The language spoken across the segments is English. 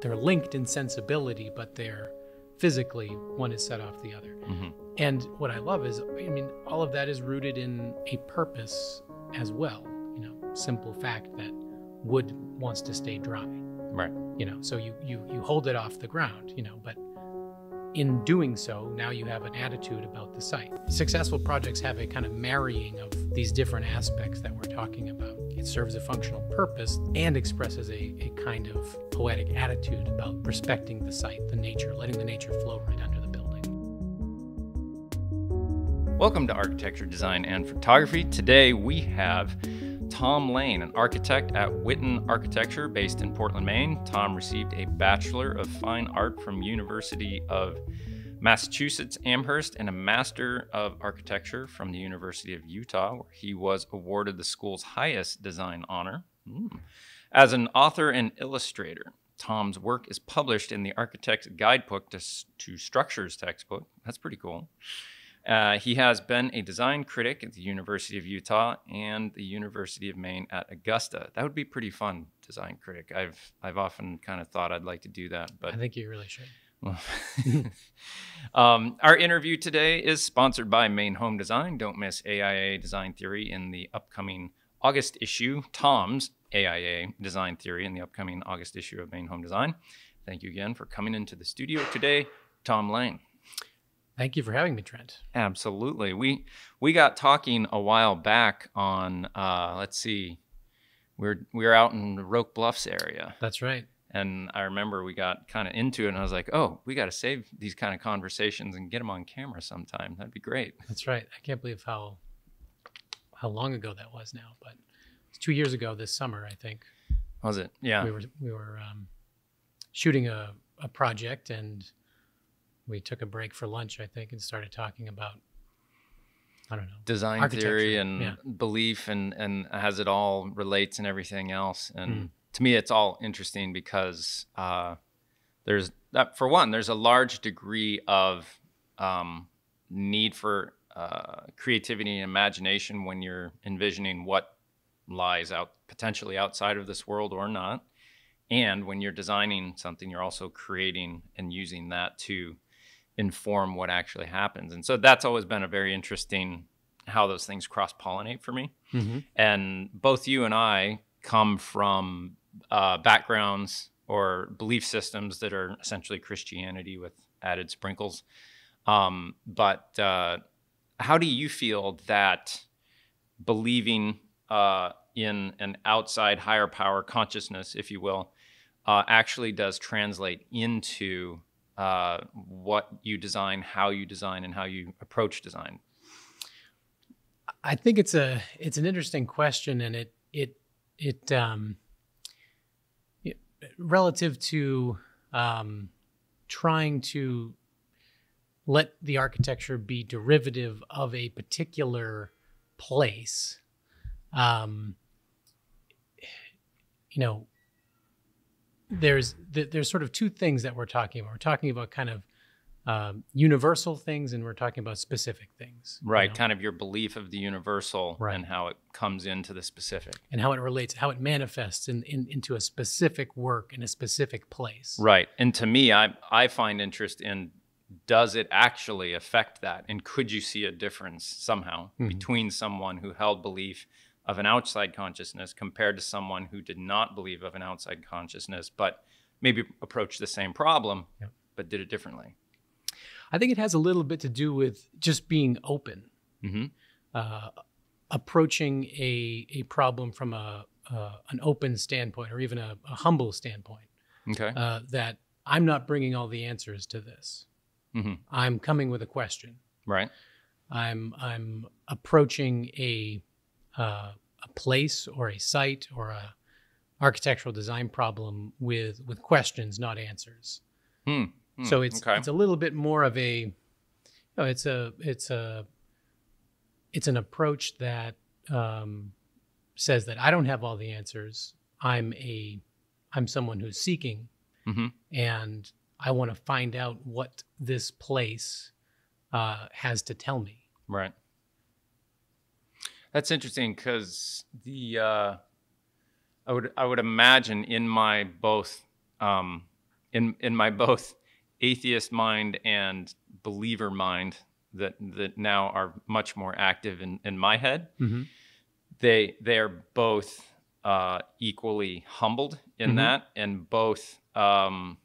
they're linked in sensibility, but they're physically one is set off the other. Mhm. And what I love is, I mean, all of that is rooted in a purpose as well. You know, simple fact that wood wants to stay dry. Right. You know, so you you you hold it off the ground. You know, but in doing so, now you have an attitude about the site. Successful projects have a kind of marrying of these different aspects that we're talking about. It serves a functional purpose and expresses a, a kind of poetic attitude about respecting the site, the nature, letting the nature flow right under the building. Welcome to Architecture, Design, and Photography. Today we have Tom Lane, an architect at Whitten Architecture based in Portland, Maine. Tom received a Bachelor of Fine Art from University of Massachusetts Amherst and a Master of Architecture from the University of Utah, where he was awarded the school's highest design honor. Mm. As an author and illustrator, Tom's work is published in the Architect's Guidebook to, to Structures textbook. That's pretty cool. Uh, he has been a design critic at the University of Utah and the University of Maine at Augusta. That would be pretty fun, design critic. I've I've often kind of thought I'd like to do that, but I think you really should. um, our interview today is sponsored by Maine Home Design. Don't miss AIA Design Theory in the upcoming August issue. Tom's AIA Design Theory in the upcoming August issue of Maine Home Design. Thank you again for coming into the studio today, Tom Lane. Thank you for having me, Trent. Absolutely. We we got talking a while back on uh, let's see, we're we were out in the Roque Bluffs area, That's right. And I remember we got kind of into it, and I was like, oh, we got to save these kind of conversations and get them on camera sometime. That'd be great. That's right. I can't believe how how long ago that was now, but it's two years ago this summer, I think. Was it? Yeah. We were we were um, shooting a, a project and we took a break for lunch, I think, and started talking about I don't know. Design theory and yeah. belief and and as it all relates and everything else. And Mm. To me, it's all interesting because uh, there's that for one, there's a large degree of um, need for uh, creativity and imagination when you're envisioning what lies out potentially outside of this world or not. And when you're designing something, you're also creating and using that to inform what actually happens. And so that's always been a very interesting how those things cross pollinate for me. Mm-hmm. And both you and I come from uh, backgrounds or belief systems that are essentially Christianity with added sprinkles. Um, but uh, how do you feel that believing uh, in an outside higher power consciousness, if you will, uh, actually does translate into uh, what you design, how you design, and how you approach design? I think it's a it's an interesting question, and it it it um, relative to um, trying to let the architecture be derivative of a particular place. Um, you know, there's there's sort of two things that we're talking about. We're talking about kind of um, universal things, and we're talking about specific things. you Right, know? kind of your belief of the universal Right. and how it comes into the specific. and how it relates, how it manifests in, in, into a specific work in a specific place. Right. And to me, I I find interest in does it actually affect that? And could you see a difference somehow Mhm. between someone who held belief of an outside consciousness compared to someone who did not believe of an outside consciousness, but maybe approached the same problem, Yep. but did it differently? I think it has a little bit to do with just being open, Mm-hmm. uh, approaching a a problem from a uh, an open standpoint or even a, a humble standpoint. Okay. Uh, that I'm not bringing all the answers to this. hmm I'm coming with a question. Right. I'm I'm approaching a uh, a place or a site or a architectural design problem with with questions, not answers. Hmm. Hmm. So it's okay. it's a little bit more of a, you know, it's a it's a it's an approach that um, says that I don't have all the answers. I'm a I'm someone who's seeking, Mhm. and I want to find out what this place uh, has to tell me. Right. That's interesting because the uh, I would I would imagine in my both um, in in my both atheist mind and believer mind that that now are much more active in, in my head. Mm-hmm. They they are both uh, equally humbled in Mhm. that, and both um,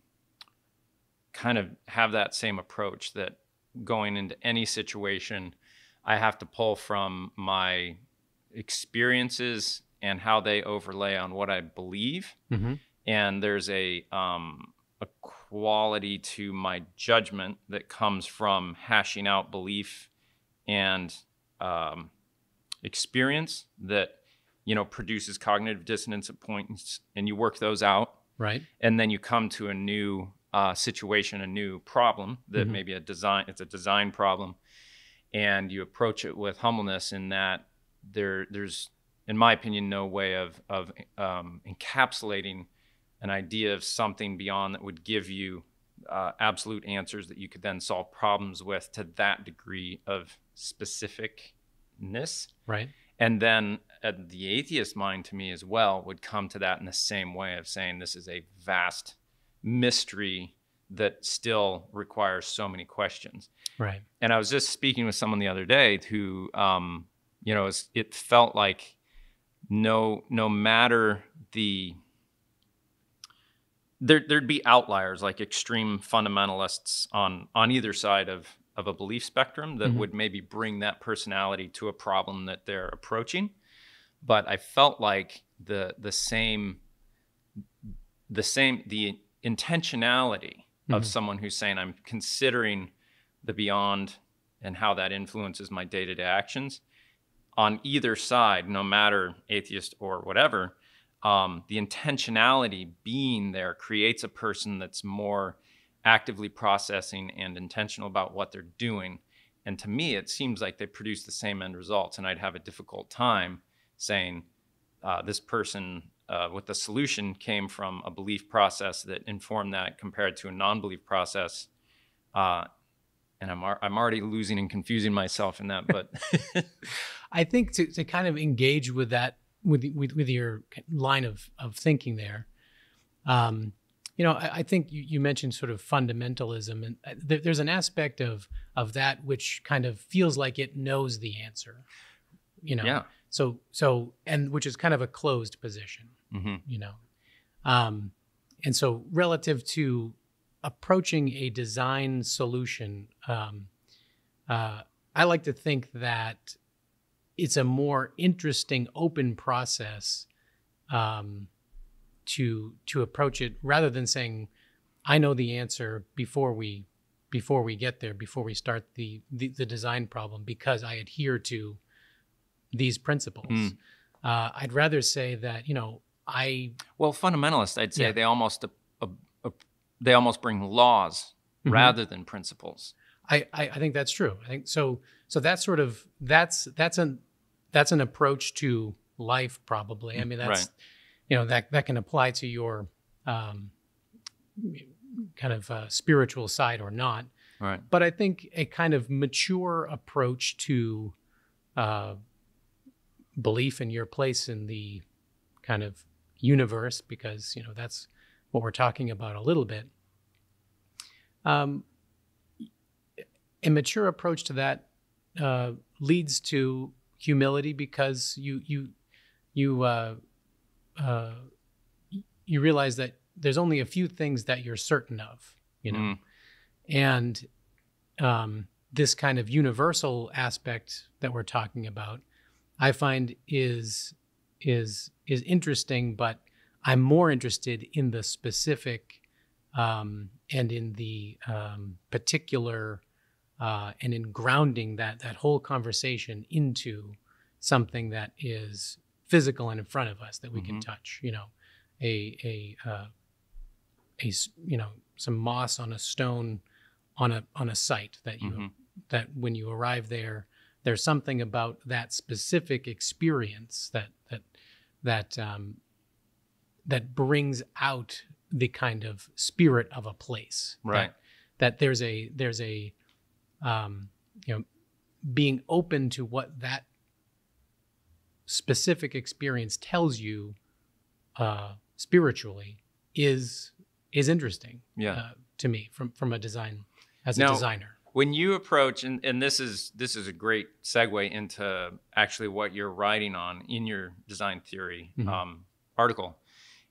kind of have that same approach that going into any situation, I have to pull from my experiences and how they overlay on what I believe Mm-hmm. and there's a um, a quality to my judgment that comes from hashing out belief and um, experience that you know produces cognitive dissonance at points, and you work those out, Right. and then you come to a new uh, situation, a new problem that Mhm. maybe a design it's a design problem, and you approach it with humbleness in that there there's in my opinion no way of of um, encapsulating an idea of something beyond that would give you uh, absolute answers that you could then solve problems with to that degree of specificness Right. and then uh, the atheist mind to me as well would come to that in the same way of saying this is a vast mystery that still requires so many questions. Right. And I was just speaking with someone the other day who, um, you know, it's- it felt like no, no matter the, there, there'd be outliers like extreme fundamentalists on on either side of of a belief spectrum that Mhm. would maybe bring that personality to a problem that they're approaching. But I felt like the the same the same the intentionality of Mhm. someone who's saying I'm considering the beyond and how that influences my day-to-day actions on either side, no matter atheist or whatever, um, the intentionality being there creates a person that's more actively processing and intentional about what they're doing. And to me, it seems like they produce the same end results. And I'd have a difficult time saying uh, this person uh, with the solution came from a belief process that informed that compared to a non-belief process. Uh, and I'm, ar- I'm already losing and confusing myself in that, but I think to, to kind of engage with that with with, with your line of, of thinking there, um, you know, I, I think you, you mentioned sort of fundamentalism, and uh, there, there's an aspect of of that which kind of feels like it knows the answer. You know, yeah. so so and which is kind of a closed position. hmm You know, um, and so relative to approaching a design solution, um, uh, I like to think that it's a more interesting, open process um, to to approach it rather than saying, "I know the answer before we before we get there, before we start the the, the design problem," because I adhere to these principles. Mm. Uh, I'd rather say that you know I Well, fundamentalists, I'd say Yeah. they almost uh, uh, they almost bring laws Mhm. rather than principles. I, I I think that's true. I think so. So that's sort of that's that's an that's an approach to life, probably. I mean, that's Right. you know that that can apply to your um, kind of uh, spiritual side or not. Right. But I think a kind of mature approach to uh, belief in your place in the kind of universe, because you know that's what we're talking about a little bit. Um, a mature approach to that uh, leads to humility because you you you uh, uh, you realize that there's only a few things that you're certain of, you know, Mm. and um, this kind of universal aspect that we're talking about, I find is is is interesting, but I'm more interested in the specific um, and in the um, particular uh, and in grounding that that whole conversation into something that is physical and in front of us that we can Mhm. touch. You know, a a uh, a you know some moss on a stone on a on a site that you Mhm. that when you arrive there there's something about that specific experience that that that um, that brings out the kind of spirit of a place That- Right. that, there's a there's a um, you know being open to what that specific experience tells you uh, spiritually is is interesting. Yeah. Uh, to me, from from a design as a designer. when you approach and, and this is this is a great segue into actually what you're writing on in your design theory Mhm. um, article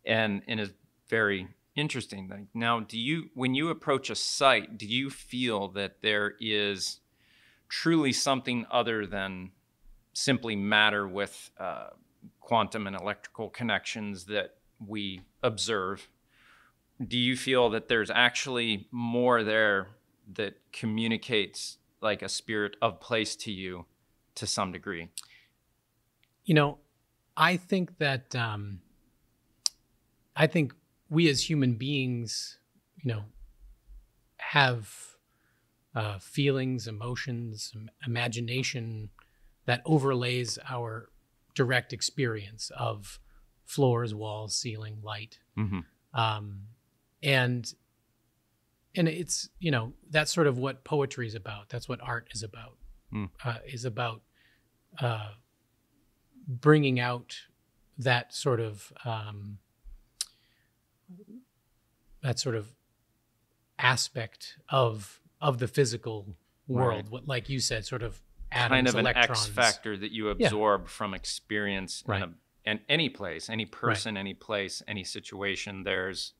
and and is very interesting like now do you when you approach a site do you feel that there is truly something other than simply matter with uh, quantum and electrical connections that we observe? Do you feel that there's actually more there that communicates like a spirit of place to you to some degree? You know, I think that um, I think we as human beings, you know, have uh, feelings, emotions, imagination that overlays our direct experience of floors, walls, ceiling, light, mm-hmm. um, and and it's you know that's sort of what poetry is about. That's what art is about. Hmm. Uh, is about uh, bringing out that sort of um, that sort of aspect of of the physical world. Right. What, like you said, sort of atoms, kind of an electrons. X factor that you Yeah. absorb from experience Right. in, a, in any place, any person, any place, any situation. There's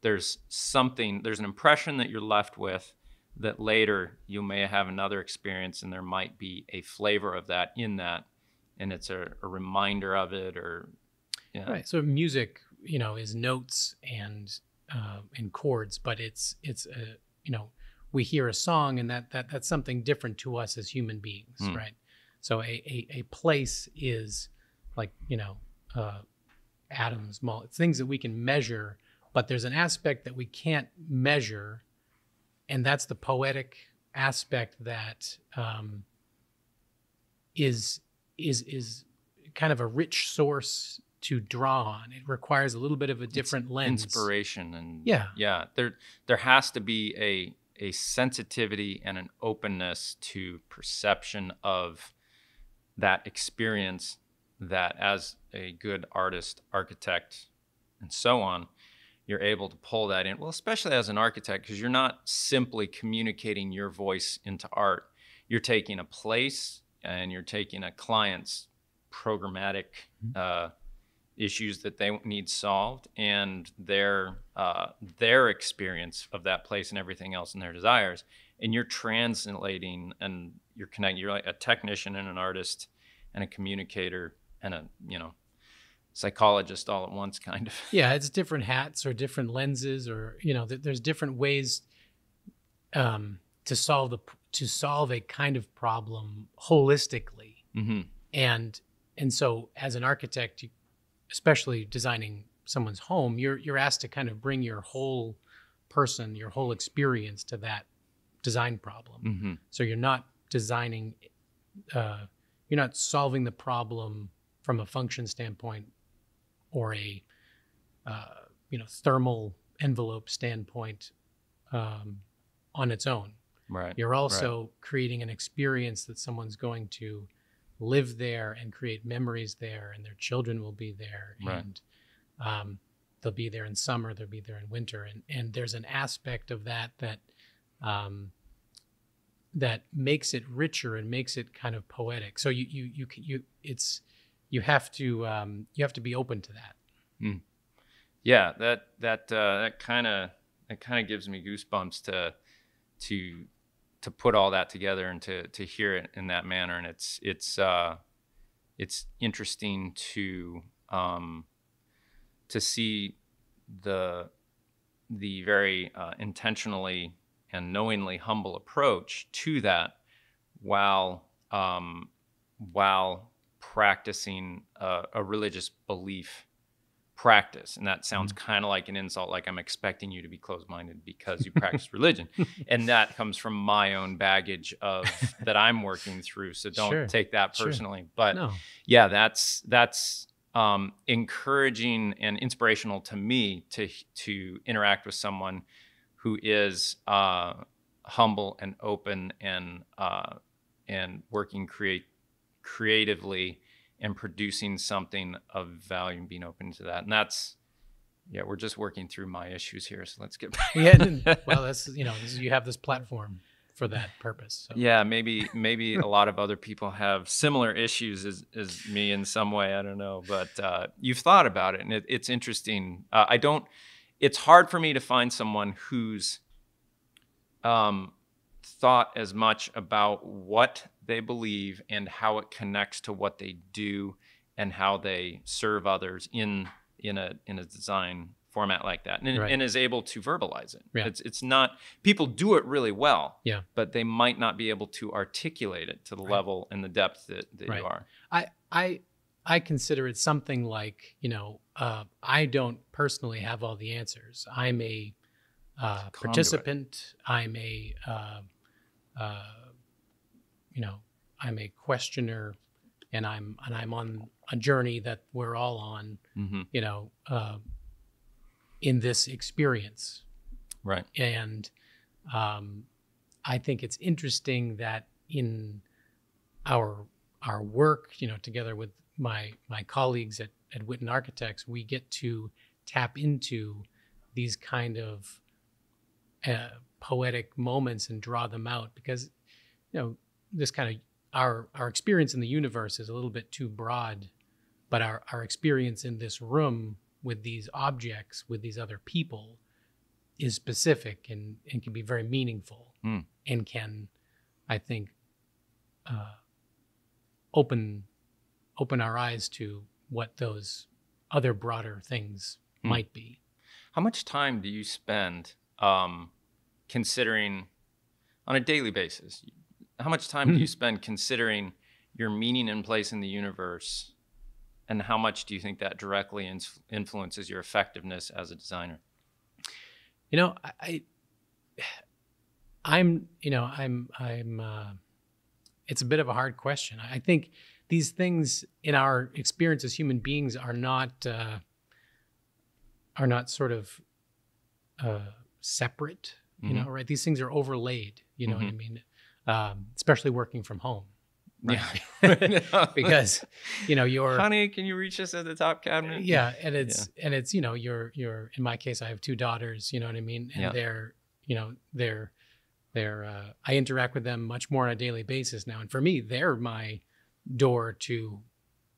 there's something, there's an impression that you're left with that later you may have another experience, and there might be a flavor of that in that, and it's a, a reminder of it, or yeah, Right. So music, you know, is notes and uh, and chords, but it's it's a you know we hear a song and that that that's something different to us as human beings, Hmm. right? So a, a a place is like you know uh, atoms, mol things that we can measure, but there's an aspect that we can't measure, and that's the poetic aspect that um, is is is kind of a rich source to draw on. It requires a little bit of a different lens. inspiration and Yeah. yeah there there has to be a a sensitivity and an openness to perception of that experience that as a good artist architect and so on you're able to pull that in well especially as an architect because you're not simply communicating your voice into art you're taking a place and you're taking a client's programmatic uh, issues that they need solved and their uh, their experience of that place and everything else and their desires. And you're translating and you're connecting you're like a technician and an artist and a communicator and a you know psychologist all at once kind of. Yeah, it's different hats or different lenses, or you know, th- there's different ways um, to solve the to solve a kind of problem holistically. hmm and and so as an architect you, especially designing someone's home you're you're asked to kind of bring your whole person your whole experience to that design problem. Hmm so you're not designing uh, you're not solving the problem from a function standpoint or a uh, you know thermal envelope standpoint um, on its own. Right you're also creating an experience that someone's going to live there and create memories there, and their children will be there, Right. and um, they'll be there in summer, they'll be there in winter, and and there's an aspect of that that um, that makes it richer and makes it kind of poetic. So you you you you it's you have to um, you have to be open to that. yeah that that uh, that kind of that kind of gives me goosebumps to to to put all that together and to to hear it in that manner. And it's it's uh it's interesting to um to see the the very uh, intentionally and knowingly humble approach to that while um while practicing a, a religious belief practice and that sounds kind of like an insult like i'm expecting you to be closed-minded because you practice religion and that comes from my own baggage of that i'm working through so don't Sure. take that Sure. personally but No, yeah that's that's um, encouraging and inspirational to me to to interact with someone who is uh, humble and open and uh, and working create creatively and producing something of value and being open to that and that's Yeah, we're just working through my issues here, so let's get back. Yeah, well, that's you know, you have this platform for that purpose. So. Yeah, maybe maybe a lot of other people have similar issues as, as me in some way. I don't know, but uh, you've thought about it, and it, it's interesting. Uh, I don't. It's hard for me to find someone who's um, thought as much about what they believe and how it connects to what they do and how they serve others in in a in a design format like that and, Right. and is able to verbalize it Yeah. it's it's not people do it really well Yeah. but they might not be able to articulate it to the Right. level and the depth that, that Right. you are I I I consider it something like you know uh, I don't personally have all the answers. I'm a uh, participant. I'm a uh, uh, you know I'm a questioner, and I'm and I'm on a journey that we're all on. mm-hmm. You know, uh, in this experience, right and um, I think it's interesting that in our our work, you know, together with my my colleagues at at Whitten Architects, we get to tap into these kind of uh, poetic moments and draw them out because you know this kind of our our experience in the universe is a little bit too broad but our our experience in this room with these objects with these other people is specific and and can be very meaningful Hmm. and can i think uh, open open our eyes to what those other broader things Hmm. might be how much time do you spend um, considering on a daily basis how much time do you spend considering your meaning and place in the universe and how much do you think that directly influences your effectiveness as a designer You know, I, I'm, you know, I'm, I'm. Uh, it's a bit of a hard question. I think these things in our experience as human beings are not, uh, are not sort of uh, separate. You Mhm. know, right? These things are overlaid. You know what I Mhm. mean? Um, especially working from home, yeah. Because you know you're honey can you reach us at the top cabinet? Yeah and it's and it's you know you're you're in my case i have two daughters you know what i mean? And Yeah. they're you know they're they're uh, i interact with them much more on a daily basis now. And for me they're my door to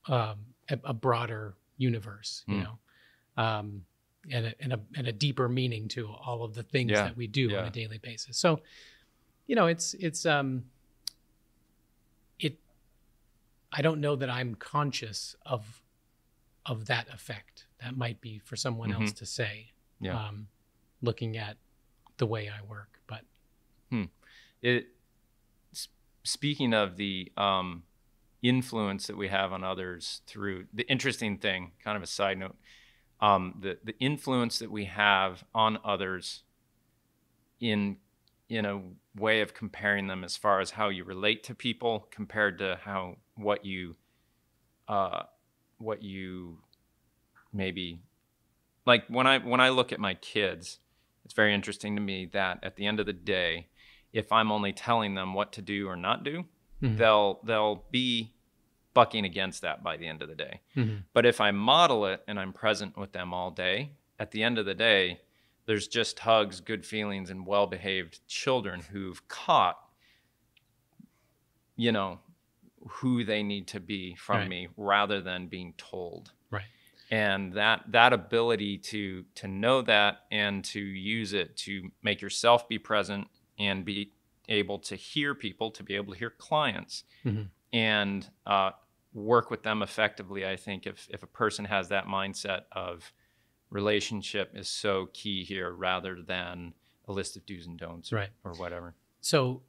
um, a, a broader universe you Hmm. know? Um, and a, and a and a deeper meaning to all of the things Yeah. that we do on a daily basis. So you know it's it's um it i don't know that i'm conscious of of that effect that might be for someone else to say Mm-hmm. Yeah. um looking at the way i work but it speaking of the um, influence that we have on others through the interesting thing kind of a side note um, the, the influence that we have on others in in a way of comparing them as far as how you relate to people compared to how what you uh, what you maybe like when I when I look at my kids it's very interesting to me that at the end of the day if I'm only telling them what to do or not do, Mhm. they'll they'll be bucking against that by the end of the day. Mhm. But if I model it and I'm present with them all day, at the end of the day, there's just hugs, good feelings, and well-behaved children who've caught, you know, who they need to be from Right. me rather than being told right and that that ability to to know that and to use it to make yourself be present and be able to hear people to be able to hear clients Mhm. and uh, work with them effectively i think if if a person has that mindset of relationship is so key here rather than a list of do's and don'ts or, Right. or whatever so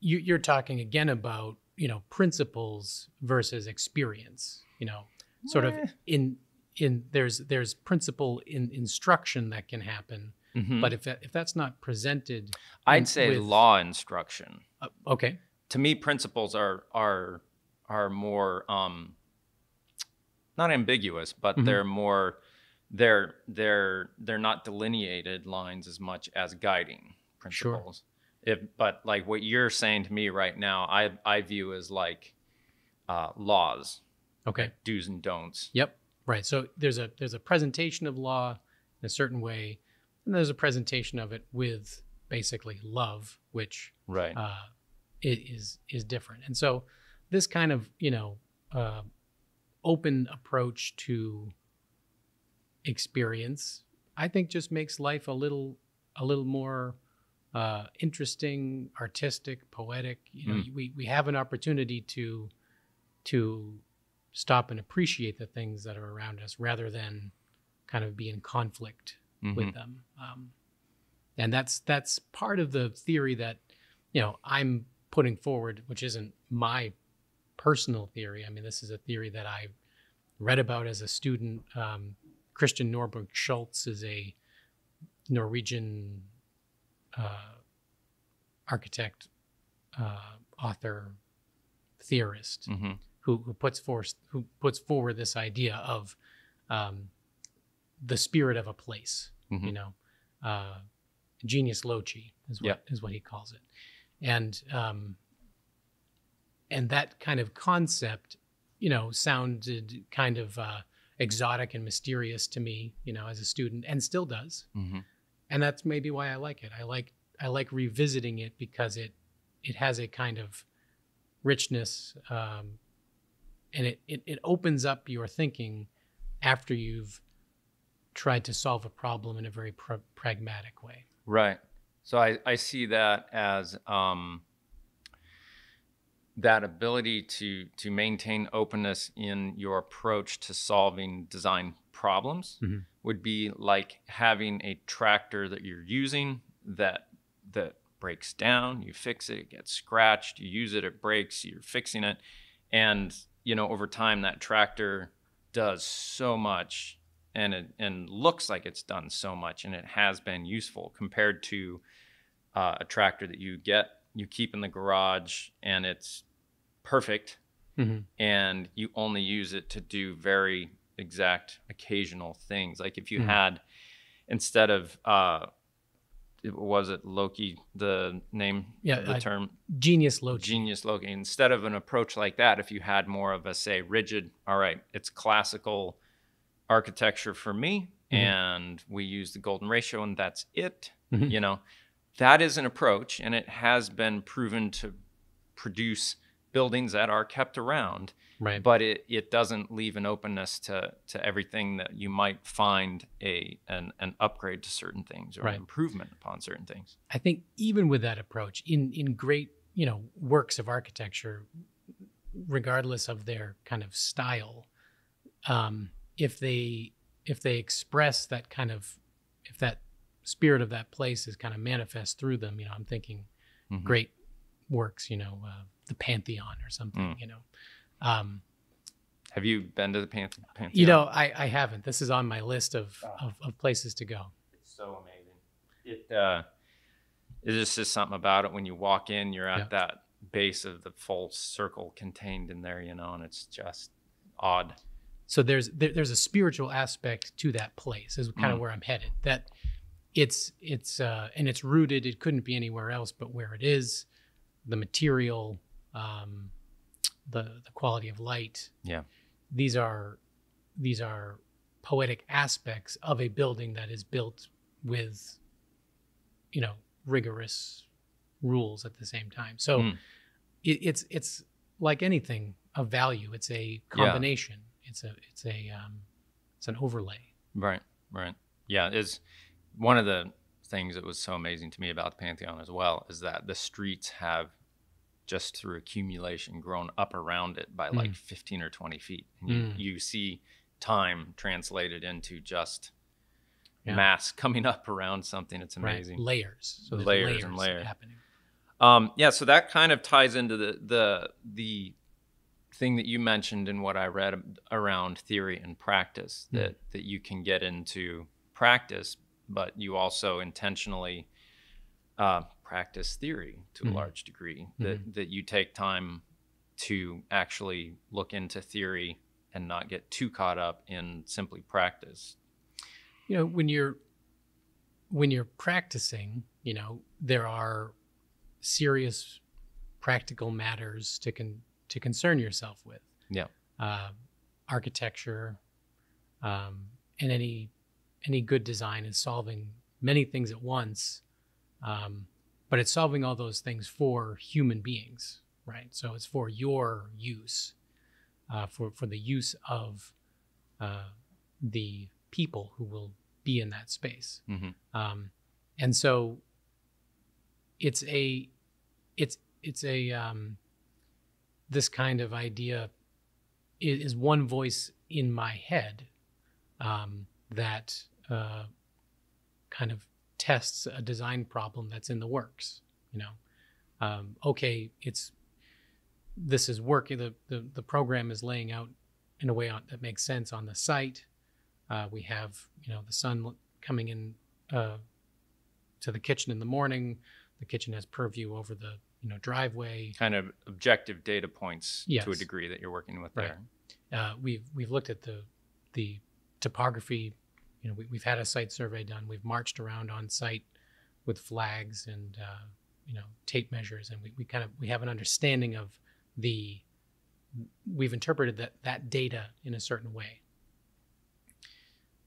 you, you're talking again about you know principles versus experience you know sort of Eh. in in there's there's principle in instruction that can happen Mhm. but if that, if that's not presented i'd say with- law instruction uh, okay to me principles are are are more um not ambiguous but Mhm. they're more they're they're they're not delineated lines as much as guiding principles. Sure. if but like what you're saying to me right now i i view as like uh laws okay like do's and don'ts Yep. Right. So there's a there's a presentation of law in a certain way, and there's a presentation of it with basically love, which Right. uh, is is different. And so this kind of you know uh, open approach to experience, I think, just makes life a little a little more uh, interesting, artistic, poetic. You know, we we have an opportunity to to stop and appreciate the things that are around us rather than kind of be in conflict Mhm. with them. Um, and that's that's part of the theory that you know I'm putting forward, which isn't my personal theory. I mean, this is a theory that I read about as a student. Um, Christian Norberg Schulz is a Norwegian uh, architect, uh, author, theorist Mhm. who, who puts forth who puts forward this idea of um, the spirit of a place. You Mhm. know, uh, genius loci is what is what he calls it, and um, and that kind of concept, you know, sounded kind of uh, exotic and mysterious to me, you know, as a student, and still does Mhm. and that's maybe why I like it. I like I like revisiting it because it it has a kind of richness, um, and it, it it opens up your thinking after you've tried to solve a problem in a very pr- pragmatic way. Right. So I, I see that as um, that ability to to maintain openness in your approach to solving design problems Mhm. would be like having a tractor that you're using that that breaks down, you fix it, it gets scratched, you use it, it breaks, you're fixing it. And you know, over time that tractor does so much and it and looks like it's done so much and it has been useful compared to uh, a tractor that you get you keep in the garage and it's perfect Mhm. and you only use it to do very exact occasional things like if you Mhm. had instead of uh was it loci the name Yeah, the I- term Genius Loci genius looking instead of an approach like that if you had more of a say rigid all right it's classical architecture for me Mhm. and we use the golden ratio and that's it Mhm. you know that is an approach and it has been proven to produce buildings that are kept around right. but it, it doesn't leave an openness to to everything that you might find a an, an upgrade to certain things or Right. an improvement upon certain things I think even with that approach, in in great you know works of architecture, regardless of their kind of style, um, if they if they express that kind of if that spirit of that place is kind of manifest through them, you know, I'm thinking Mhm. great works, you know, uh, the Pantheon or something, Mm. you know. Um, have you been to the Panthe- pantheon you know, I, I haven't. This is on my list of, Ah. of, of places to go. It's so amazing. It uh, it just is something about it when you walk in. You're at Yeah. that base of the full circle contained in there, you know, and it's just odd. so there's there, there's a spiritual aspect to that place is kind of Mm. where i'm headed that it's it's uh and it's rooted it couldn't be anywhere else but where it is the material um the the quality of light Yeah. these are these are poetic aspects of a building that is built with you know rigorous rules at the same time so Mm. it, it's it's like anything of value it's a combination it's a it's a um it's an overlay Right, right. Yeah, it's one of the things that was so amazing to me about the Pantheon as well is that the streets have just through accumulation grown up around it by like Mm. 15 or 20 feet. And you, Mm. you see time translated into just Yeah. mass coming up around something. It's right amazing. layers so Layers layers, and layers. happening Um, yeah, so that kind of ties into the the the thing that you mentioned in what I read around theory and practice Hmm. that that you can get into practice, but you also intentionally uh, practice theory to Mhm. a large degree. That that you take time to actually look into theory and not get too caught up in simply practice. you know when you're when you're practicing you know there are serious practical matters to con- to concern yourself with Yeah. uh, architecture um, and any any good design is solving many things at once, um, but it's solving all those things for human beings, right? So it's for your use, uh, for for the use of uh, the people who will be in that space. hmm Um, and so it's a it's it's a um, this kind of idea is, is one voice in my head um, that uh, kind of tests a design problem that's in the works you know um, okay it's this is working the, the the program is laying out in a way on, that makes sense on the site uh, we have you know the sun coming in uh, to the kitchen in the morning the kitchen has purview over the you know driveway Kind of objective data points to a degree that you're working with Right. there. uh, we've we've looked at the the topography. You know, we, we've had a site survey done. We've marched around on site with flags and uh, you know tape measures, and we, we kind of we have an understanding of the. We've interpreted that that data in a certain way.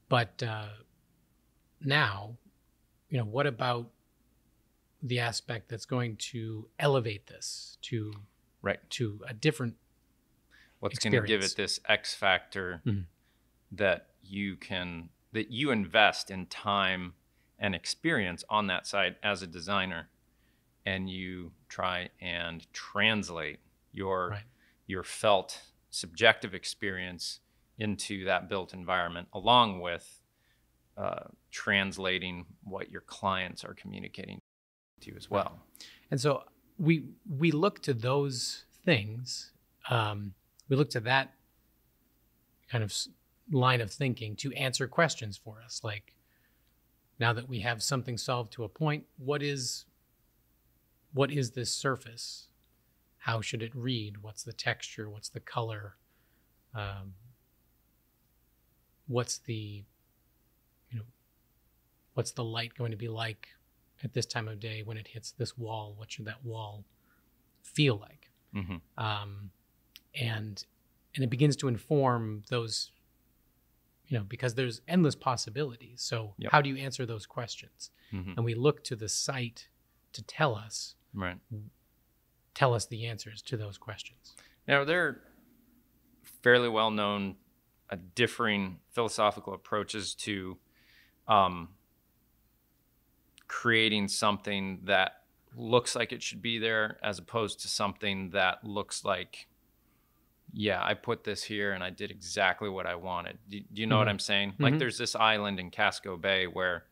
But uh, now, you know, what about the aspect that's going to elevate this to Right. to a different What's going to give it this X factor Mhm. that you can that you invest in time and experience on that site as a designer, and you try and translate your Right. your felt subjective experience into that built environment, along with uh, translating what your clients are communicating to you as well. And so we we look to those things. Um, we look to that kind of line of thinking to answer questions for us. Like now that we have something solved to a point, what is what is this surface? How should it read? What's the texture? What's the color? Um, what's the you know what's the light going to be like at this time of day when it hits this wall what should that wall feel like hmm um, and and it begins to inform those you know because there's endless possibilities so Yep. how do you answer those questions hmm and we look to the site to tell us Right. tell us the answers to those questions Now, they're fairly well known, uh, differing philosophical approaches to um, creating something that looks like it should be there as opposed to something that looks like, yeah, I put this here and I did exactly what I wanted. Do, do you know what Mhm. I'm saying? Like, Mhm. there's this island in Casco Bay where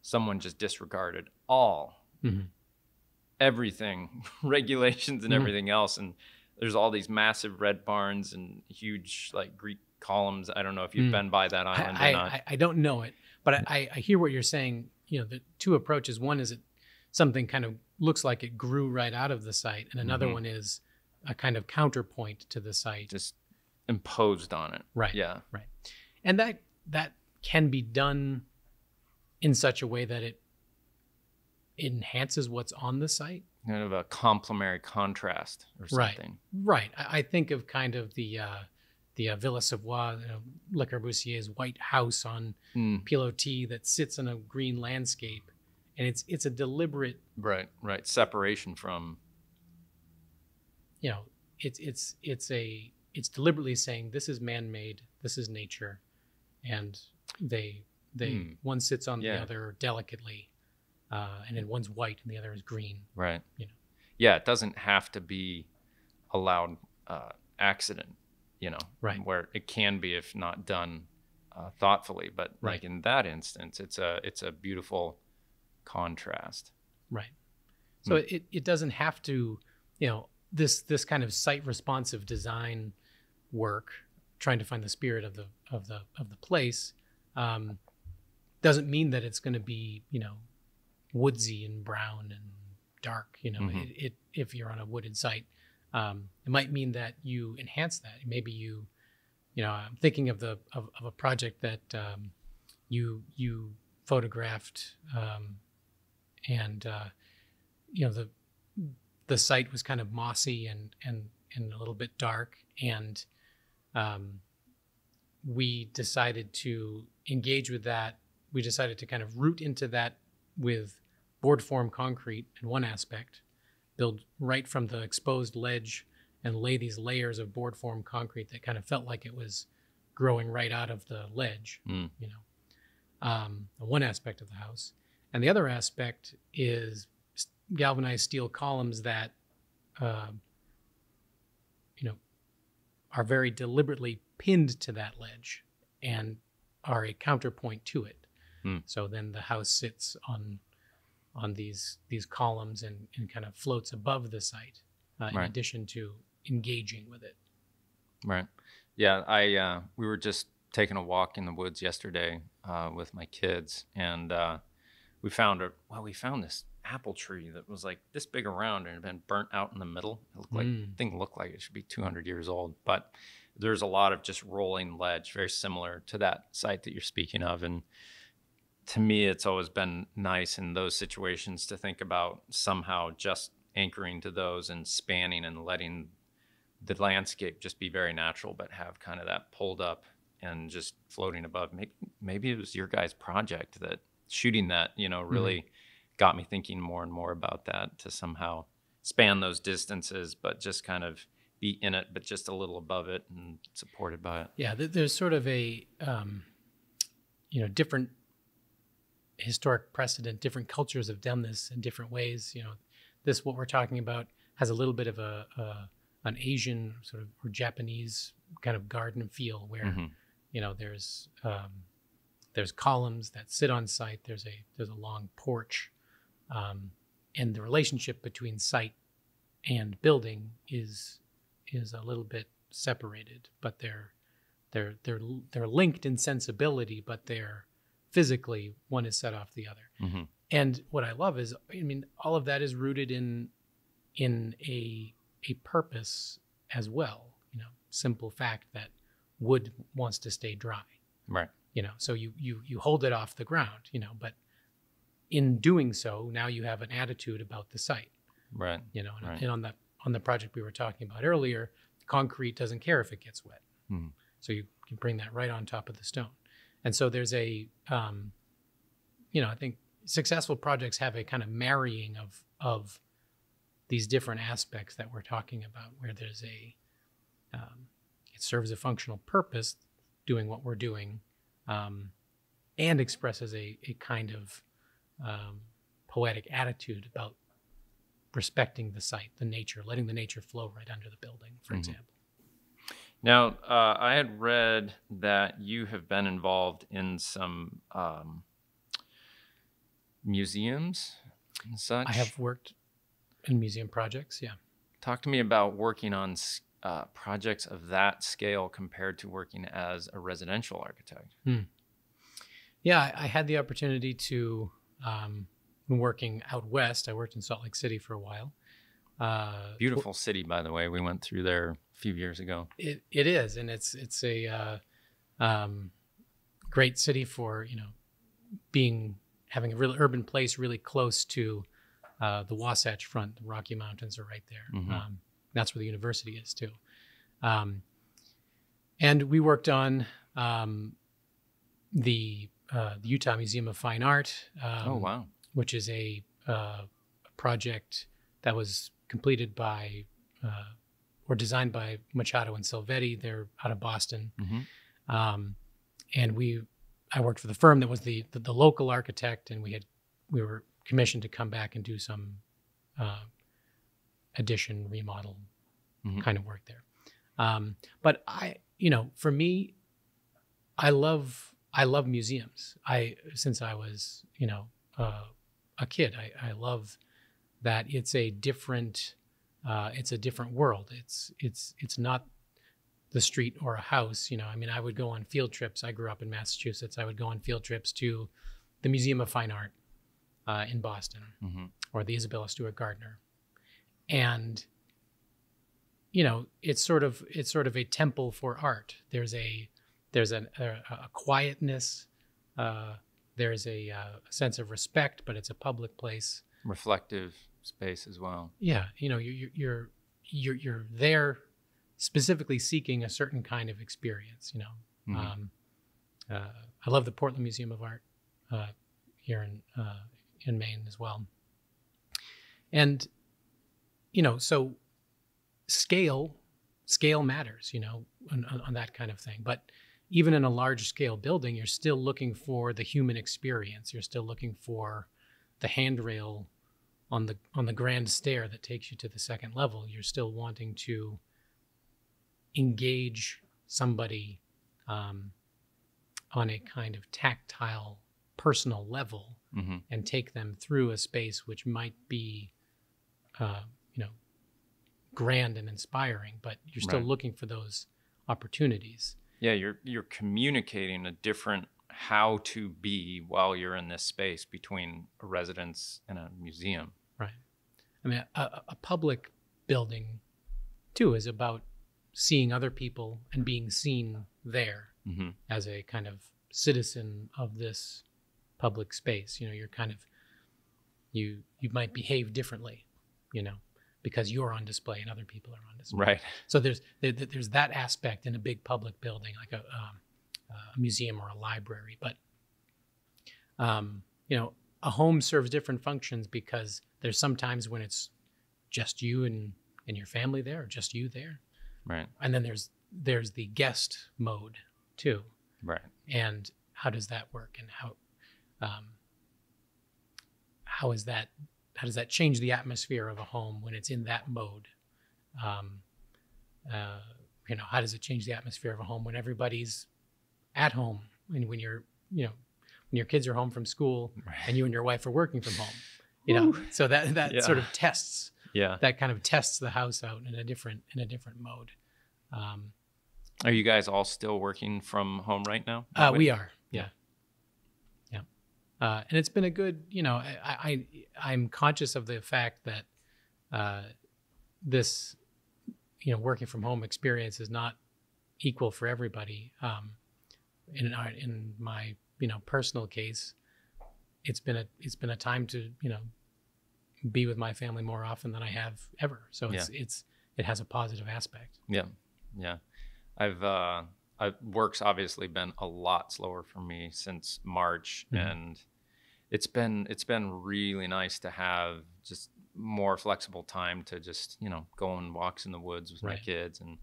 someone just disregarded all Mhm. everything, regulations and Mhm. everything else. And there's all these massive red barns and huge like Greek columns. I don't know if you've Mm. been by that island I, or not. I, I don't know it but I, I- hear what you're saying you know the two approaches one is it something kind of looks like it grew right out of the site and another Mhm. one is a kind of counterpoint to the site Just imposed on it. Right. Yeah. Right. And that that can be done in such a way that it enhances what's on the site Kind of a complementary contrast or Right. something. right i, I think of kind of the uh the uh, Villa Savoye, you know, Le Corbusier's white house on Mm, Pilotis that sits in a green landscape, and it's it's a deliberate, right. Right. Separation from. You know, it's it's it's a it's deliberately saying this is man-made, this is nature, and they they Hmm. one sits on the other delicately, uh, and then one's white and the other is green. Right. You know. Yeah. It doesn't have to be a loud uh, accident, you know, Right. where it can be if not done uh, thoughtfully. But Right. like in that instance, it's a it's a beautiful contrast. Right. So Hmm. it, it doesn't have to, you know, this this kind of site responsive design work, trying to find the spirit of the of the of the place, um, doesn't mean that it's going to be, you know, woodsy and brown and dark. You know, Mhm. it, it if you're on a wooded site, um, it might mean that you enhance that. Maybe you, you know, I'm thinking of the of, of a project that um, you you photographed. Um, and uh, you know the the site was kind of mossy and and and a little bit dark and um, we decided to engage with that we decided to kind of root into that with board form concrete in one aspect, build right from the exposed ledge and lay these layers of board form concrete that kind of felt like it was growing right out of the ledge, Mm. you know, um, one aspect of the house. And the other aspect is galvanized steel columns that, uh, you know, are very deliberately pinned to that ledge and are a counterpoint to it. Hmm. So then the house sits on on these these columns and, and kind of floats above the site, uh, in Right. addition to engaging with it. Right. Yeah, I uh, we were just taking a walk in the woods yesterday uh, with my kids, and uh, we found a well, we found this apple tree that was like this big around and had been burnt out in the middle. It looked like Mm. thing looked like it should be 200 years old, but there's a lot of just rolling ledge, very similar to that site that you're speaking of, and to me, it's always been nice in those situations to think about somehow just anchoring to those and spanning and letting the landscape just be very natural, but have kind of that pulled up and just floating above. Maybe maybe it was your guys' project that shooting that, you know, really got me thinking more and more about that to somehow span those distances, but just kind of be in it, but just a little above it and supported by it. Yeah, there's sort of a um, you know different historic precedent. Different cultures have done this in different ways. You know, this what we're talking about has a little bit of a, a an Asian sort of or Japanese kind of garden feel where Mhm. you know there's um, there's columns that sit on site. There's a there's a long porch, um, and the relationship between site and building is is a little bit separated, but they're they're they're they're linked in sensibility, but they're physically one is set off the other. Mhm. And what I love is, I mean, all of that is rooted in in a a purpose as well. You know, simple fact that wood wants to stay dry. Right. You know, so you you you hold it off the ground. You know, but in doing so, now you have an attitude about the site Right. you know and, Right. and on the on the project we were talking about earlier concrete doesn't care if it gets wet Mhm. so you can bring that right on top of the stone and so there's a um, you know i think successful projects have a kind of marrying of of these different aspects that we're talking about where there's a um, it serves a functional purpose doing what we're doing um, and expresses a, a kind of um, poetic attitude about respecting the site, the nature, letting the nature flow right under the building, for Mhm. example. Now, uh, I had read that you have been involved in some um, museums and such. I have worked in museum projects. Yeah. Talk to me about working on uh, projects of that scale compared to working as a residential architect. Yeah. I, I had the opportunity to, um, working out west, I worked in Salt Lake City for a while. Uh, Beautiful city, by the way. We went through there a few years ago. It, it is. And it's, it's a uh, um, great city for, you know, being, having a real urban place really close to uh, the Wasatch Front. The Rocky Mountains are right there. Mhm. Um, that's where the university is too. Um, and we worked on um, the, uh, the Utah Museum of Fine Art. Um, oh, wow. Which is a, uh, project that was completed by uh, or designed by Machado and Silvetti. They're out of Boston, hmm um, and we I worked for the firm that was the, the the local architect, and we had we were commissioned to come back and do some uh, addition remodel Mhm. kind of work there. Um, but I, you know, for me, I love I love museums. I since I was you know uh, a kid, I, I love that it's a different uh, it's a different world. It's it's it's not the street or a house. You know, I mean, I would go on field trips. I grew up in Massachusetts. I would go on field trips to the Museum of Fine Art uh, in Boston hmm or the Isabella Stewart Gardner, and you know, it's sort of it's sort of a temple for art. There's a there's an, a, a quietness. Uh, there's a, uh, a sense of respect, but it's a public place. Reflective space as well. Yeah, you know, you're you're you're you're there specifically seeking a certain kind of experience. You know, Mhm. um, uh, I love the Portland Museum of Art. uh, here in uh, in Maine as well. And you know, so scale scale matters, you know, on, on that kind of thing. But even in a large scale building, you're still looking for the human experience. You're still looking for the handrail on the on the grand stair that takes you to the second level. You're still wanting to engage somebody um, on a kind of tactile, personal level, hmm and take them through a space which might be, uh, you know, grand and inspiring, but you're still Right. looking for those opportunities. Yeah, you're you're communicating a different how to be while you're in this space between a residence and a museum. Right. I mean, a- a, public building, too, is about seeing other people and being seen there hmm as a kind of citizen of this public space. You know, you're kind of you you might behave differently, you know, because you're on display and other people are on display. Right. So there's there, there- there's that aspect in a big public building like a, um, a museum or a library, but um, you know a home serves different functions because there's sometimes when it's just you and and your family there, or just you there, Right. and then there's there's the guest mode too, Right. and how does that work and how um, how is that how does that change the atmosphere of a home when it's in that mode um, uh, you know how does it change the atmosphere of a home when everybody's at home and when you're you know when your kids are home from school Right. and you and your wife are working from home you know so that that Yeah. sort of tests Yeah. that kind of tests the house out in a different in a different mode um, Are you guys all still working from home right now? Uh, we are, yeah, uh, and it's been a good. You know, I, I I'm conscious of the fact that uh, this, you know, working from home experience is not equal for everybody. Um, in our, in my you know personal case, it's been a it's been a time to you know be with my family more often than I have ever. So it's it's it has a positive aspect. Yeah, yeah. I've uh, I, work's obviously been a lot slower for me since March, Mhm. and it's been it's been really nice to have just more flexible time to just you know go on walks in the woods with my kids and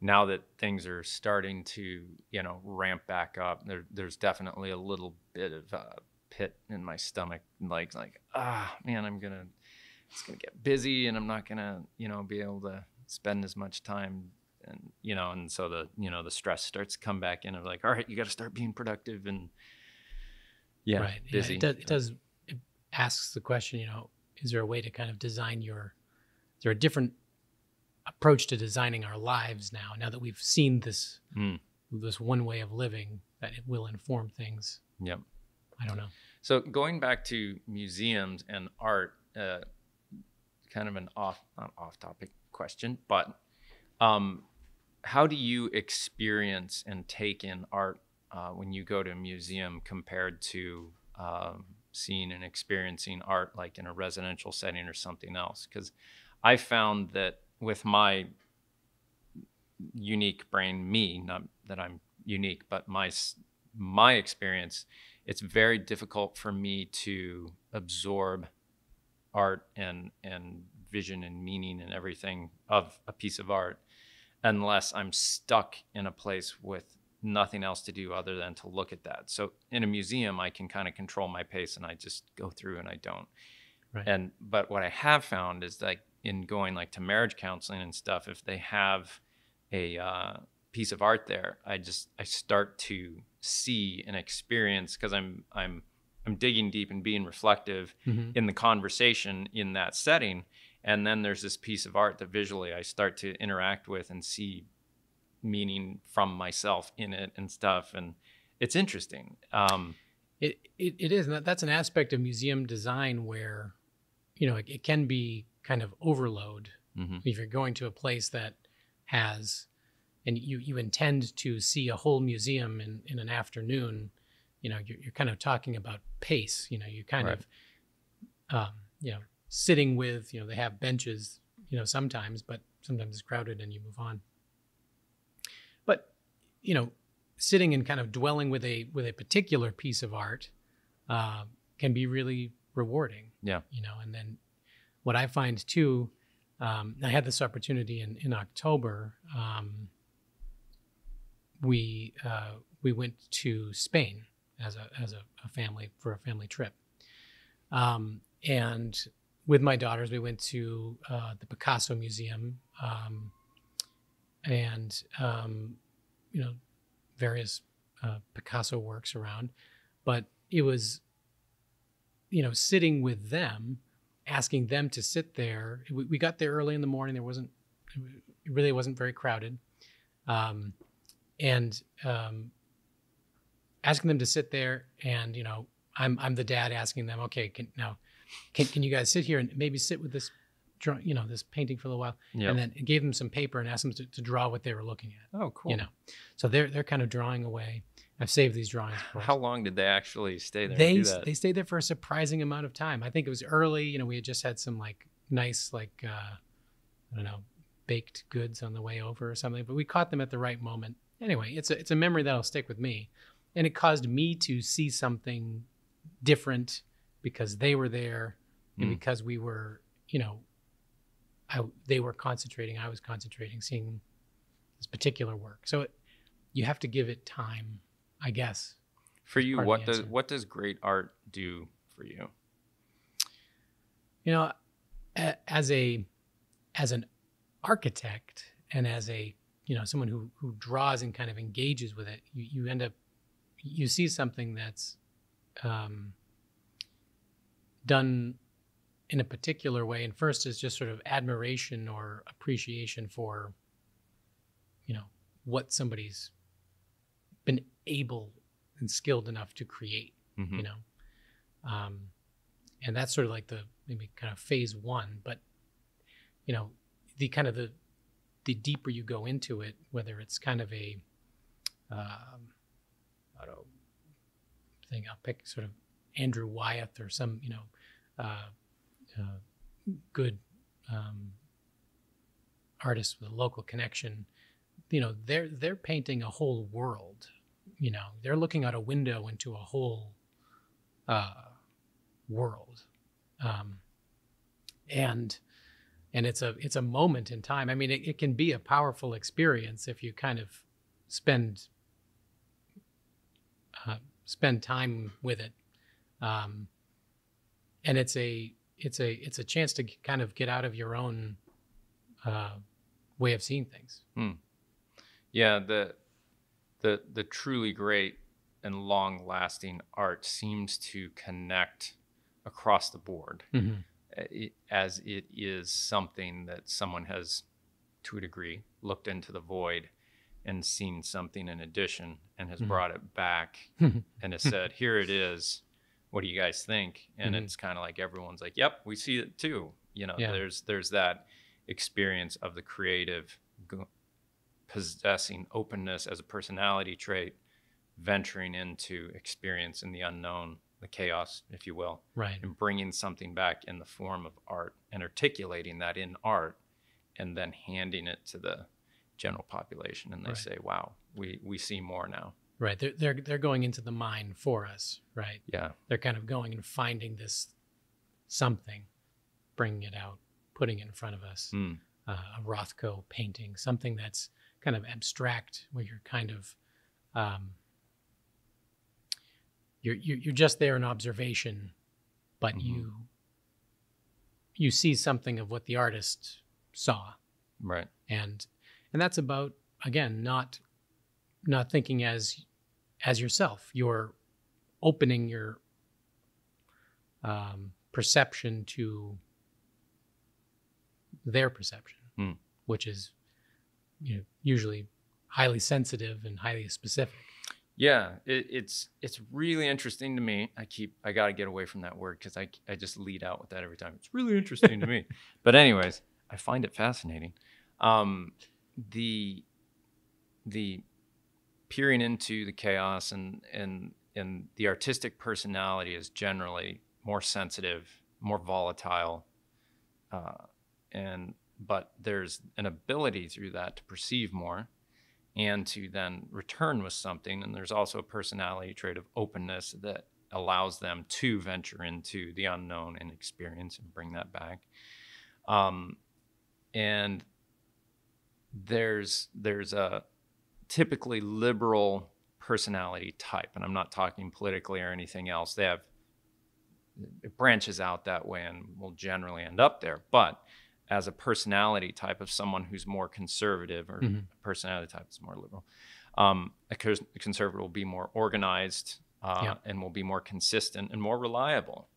now that things are starting to you know ramp back up there, there's definitely a little bit of uh, pit in my stomach like like ah man i'm gonna it's gonna get busy and i'm not gonna you know be able to spend as much time and you know and so the you know the stress starts to come back in of like all right you got to start being productive and yeah right. busy Yeah, it, does, it does. It asks the question. You know, is there a way to kind of design your? Is there a different approach to designing our lives now? Now that we've seen this Mm. this one way of living, that it will inform things. yep I don't know. So going back to museums and art, uh, kind of an off not off topic question, but um, how do you experience and take in art uh, when you go to a museum compared to um, seeing and experiencing art like in a residential setting or something else? Because I found that with my unique brain, me, not that I'm unique, but my my experience it's very difficult for me to absorb art and and vision and meaning and everything of a piece of art unless I'm stuck in a place with nothing else to do other than to look at that. So in a museum I can kind of control my pace and I just go through and I don't. Right. And but what I have found is like in going like to marriage counseling and stuff if they have a uh, piece of art there i just i start to see and experience because i'm i'm i'm digging deep and being reflective Mhm. in the conversation in that setting and then there's this piece of art that visually i start to interact with and see meaning from myself in it and stuff and it's interesting um It, it it is, and that's an aspect of museum design where, you know, it, it can be kind of overload mhm. if you're going to a place that has and you you intend to see a whole museum in in an afternoon you know you're, you're kind of talking about pace you know you kind Right. of um, you know sitting with you know they have benches you know sometimes but sometimes it's crowded and you move on but you know sitting and kind of dwelling with a with a particular piece of art uh, can be really rewarding. Yeah. You know, and then what I find too, um, I had this opportunity in in October. Um, we uh, we went to Spain as a as a, a family for a family trip, um, and with my daughters we went to uh, the Picasso Museum, um, and um, you know various uh, Picasso works around, but it was you know sitting with them, asking them to sit there. We, we got there early in the morning. There wasn't it really wasn't very crowded. Um, and um, asking them to sit there and you know i'm i'm the dad asking them okay can now can, can you guys sit here and maybe sit with this draw you know this painting for a little while? Yeah. and then gave them some paper and asked them to, to draw what they were looking at oh, cool. you know? So they're they're kind of drawing away. I've saved these drawings for How long did they actually stay there? they they stayed there for a surprising amount of time. I think it was early you know we had just had some like nice like uh i don't know baked goods on the way over or something but we caught them at the right moment. Anyway it's a it's a memory that'll stick with me. And it caused me to see something different because they were there and Mm. because we were you know I, they were concentrating i was concentrating seeing this particular work so it, you have to give it time i guess for you, what does what does great art do for you? you know as a as an architect and as a you know someone who who draws and kind of engages with it you, you end up you see something that's um, done in a particular way and first is just sort of admiration or appreciation for you know what somebody's been able and skilled enough to create Mhm. you know um, and that's sort of like the maybe kind of phase one but you know the kind of the the deeper you go into it whether it's kind of a um, I don't know, thing I'll pick sort of Andrew Wyeth or some you know uh, uh, good um, artist with a local connection you know they're they're painting a whole world you know they're looking out a window into a whole uh, world. Um, and and it's a it's a moment in time. I mean it, it can be a powerful experience if you kind of spend uh, spend time with it. Um, and it's a it's a it's a chance to kind of get out of your own uh, way of seeing things Yeah, the the the truly great and long lasting art seems to connect across the board mm-hmm. it- as it is something that someone has to a degree looked into the void and seen something in addition and has Mhm. brought it back and has said here it is what do you guys think and Mhm. it's kind of like everyone's like yep we see it too you know Yeah. there's there's that experience of the creative go- possessing openness as a personality trait venturing into experience in the unknown the chaos if you will right and bringing something back in the form of art and articulating that in art and then handing it to the general population and they Right. say wow we we see more now right they're, they're they're going into the mind for us right? Yeah. They're kind of going and finding this something bringing it out putting it in front of us. Mm. uh, a rothko painting something that's kind of abstract where you're kind of um, you're, you're you're just there in observation but Mhm. you you see something of what the artist saw. Right. And and that's about again not not thinking as as yourself you're opening your um, perception to their perception Hmm. which is you know usually highly sensitive and highly specific Yeah, it, it's it's really interesting to me. I keep I got to get away from that word because I I just lead out with that every time. It's really interesting to me. But anyways, I find it fascinating. Um, the the peering into the chaos and and and the artistic personality is generally more sensitive, more volatile, uh, and but there's an ability through that to perceive more and to then return with something. And there's also a personality trait of openness that allows them to venture into the unknown and experience and bring that back. Um, and there's there's a typically liberal personality type, and I'm not talking politically or anything else. They have it branches out that way and will generally end up there. But as a personality type of someone who's more conservative or Mhm. a personality type is more liberal, um, a, cons- a conservative will be more organized uh, Yeah. and will be more consistent and more reliable.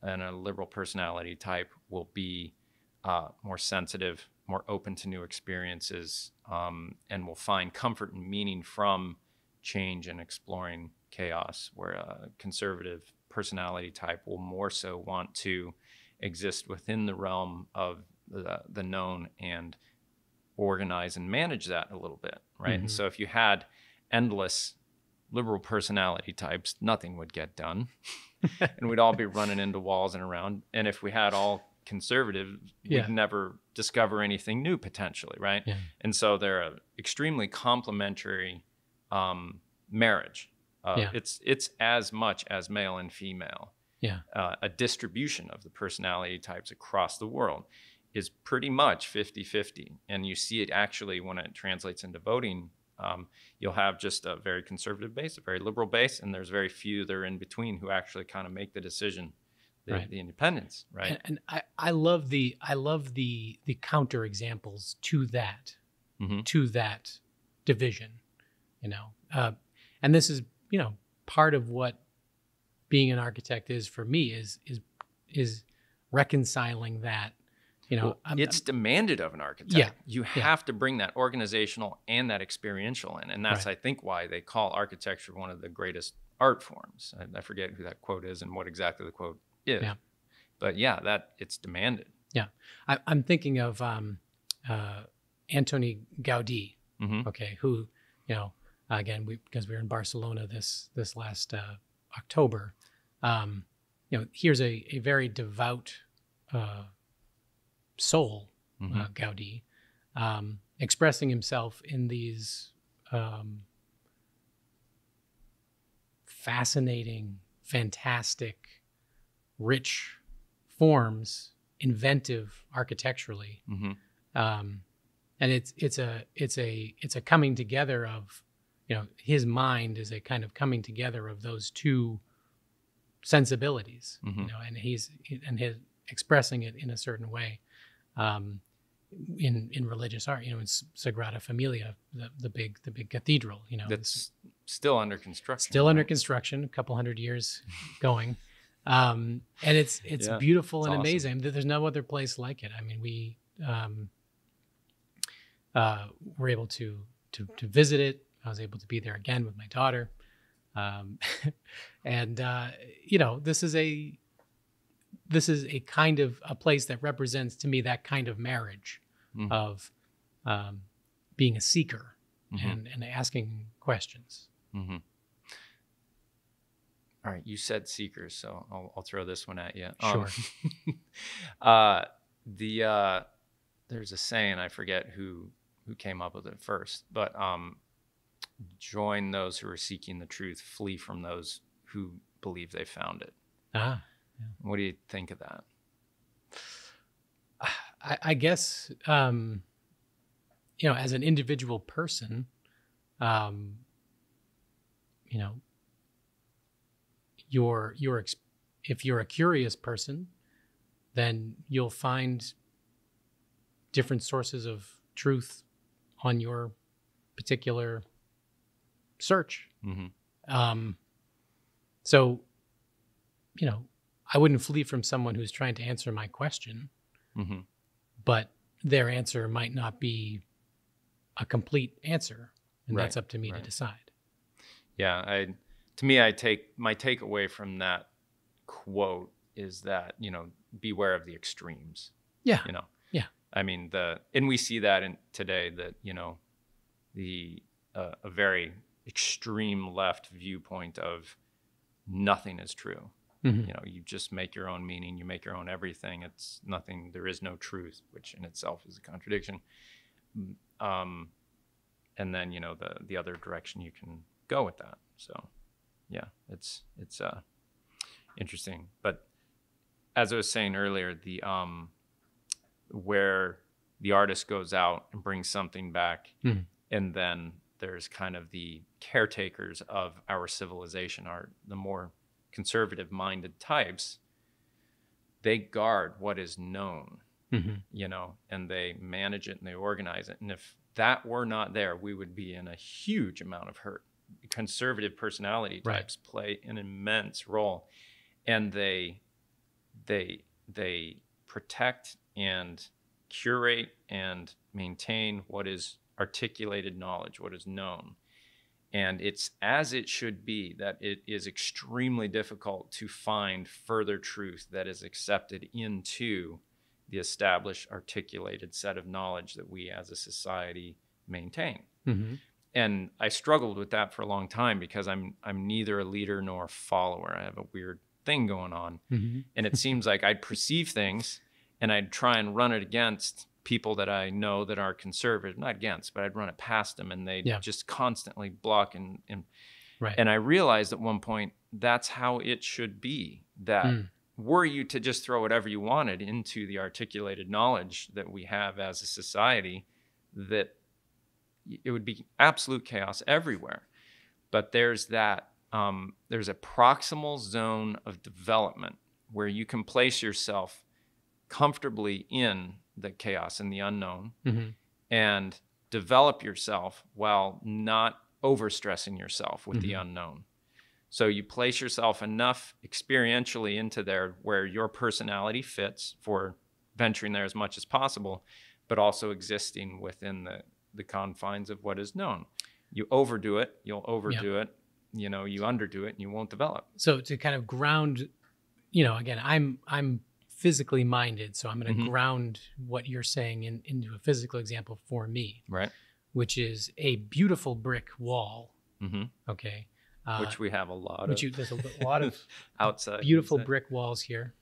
And a liberal personality type will be uh, more sensitive, more open to new experiences, um, and will find comfort and meaning from change and exploring chaos. Where a conservative personality type will more so want to exist within the realm of the, the known and organize and manage that a little bit, right? And Mhm. so if you had endless liberal personality types, nothing would get done. and we'd all be running into walls and around. And if we had all conservative, Yeah. we'd never discover anything new potentially, right? Yeah. And so they're a extremely complementary um, marriage. Uh, Yeah. It's it's as much as male and female. Yeah. Uh, a distribution of the personality types across the world is pretty much 50-50 and you see it actually when it translates into voting um, you'll have just a very conservative base a very liberal base and there's very few that are in between who actually kind of make the decision the, Right. the independents right And, and I, I love the I love the the counter examples to that Mhm. to that division, you know. Uh, and this is you know part of what being an architect is for me is is is reconciling that. You know, Well, I'm- it's demanded of an architect. Yeah, You yeah. have to bring that organizational and that experiential in. And that's, Right. I think, why they call architecture one of the greatest art forms. I, I forget who that quote is and what exactly the quote is. Yeah. But yeah, that it's demanded. I, I'm thinking of um, uh, Antoni Gaudi. hmm okay who you know again we because we were in barcelona this this last uh, october um you know here's a, a very devout uh soul hmm uh, gaudi um expressing himself in these um fascinating fantastic rich forms inventive architecturally hmm um, and it's it's a it's a it's a coming together of you know his mind is a kind of coming together of those two sensibilities you Mhm. know and he's and his expressing it in a certain way um, in in religious art you know in Sagrada Familia the, the big the big cathedral you know That's still under construction. still under construction, a couple hundred years going. Um, and it's it's Yeah, beautiful it's and awesome. amazing. There's no other place like it. I mean, we um, uh, were able to, to to visit it. I was able to be there again with my daughter, um, and uh, you know, this is a this is a kind of a place that represents to me that kind of marriage Mhm. of um, being a seeker Mhm. and, and asking questions. hmm All right, you said seekers, so I'll, I'll throw this one at you. Sure. uh, the uh, there's a saying I forget who who came up with it first, but um, join those who are seeking the truth, flee from those who believe they found it. Ah, What do you think of that? I, I guess um, you know, as an individual person, um, you know, you're you're if you're a curious person, then you'll find different sources of truth on your particular search. hmm Um, so, you know, I wouldn't flee from someone who's trying to answer my question hmm but their answer might not be a complete answer and that's up to me right. to decide Yeah, I to me, I take my takeaway from that quote is that you know beware of the extremes. yeah you know Yeah. i mean the and we see that in today that you know the uh, a very extreme left viewpoint of nothing is true Mhm. you know you just make your own meaning you make your own everything it's nothing there is no truth which in itself is a contradiction Mm, um and then you know the the other direction you can go with that so yeah it's it's uh interesting. But as I was saying earlier, the um, where the artist goes out and brings something back, Mhm. and then there's kind of the caretakers of our civilization, are the more conservative-minded types. They guard what is known hmm you know, and they manage it and they organize it. And if that were not there, we would be in a huge amount of hurt. Conservative personality Right. types play an immense role, and they they they protect and curate and maintain what is articulated knowledge, what is known. And it's as it should be that it is extremely difficult to find further truth that is accepted into the established articulated set of knowledge that we as a society maintain hmm and i struggled with that for a long time because i'm i'm neither a leader nor a follower i have a weird thing going on hmm and it seems like i'd perceive things and i'd try and run it against people that i know that are conservative not against but i'd run it past them and they'd Yeah. just constantly block and, and Right. and i realized at one point that's how it should be that Mm. were you to just throw whatever you wanted into the articulated knowledge that we have as a society, that it would be absolute chaos everywhere. But there's that, um, there's a proximal zone of development where you can place yourself comfortably in the chaos and the unknown hmm and develop yourself while not overstressing yourself with the Mhm. unknown. So you place yourself enough experientially into there where your personality fits for venturing there as much as possible, but also existing within the, the confines of what is known. You overdo it, you'll overdo it, you know, you underdo it and you won't develop. So to kind of ground, you know, again, I'm I'm physically minded, so I'm going to Mhm. ground what you're saying in, into a physical example for me, Right. which is a beautiful brick wall. hmm Okay. Uh, which we have a lot which of you, there's a lot of outside. beautiful inside. brick walls here.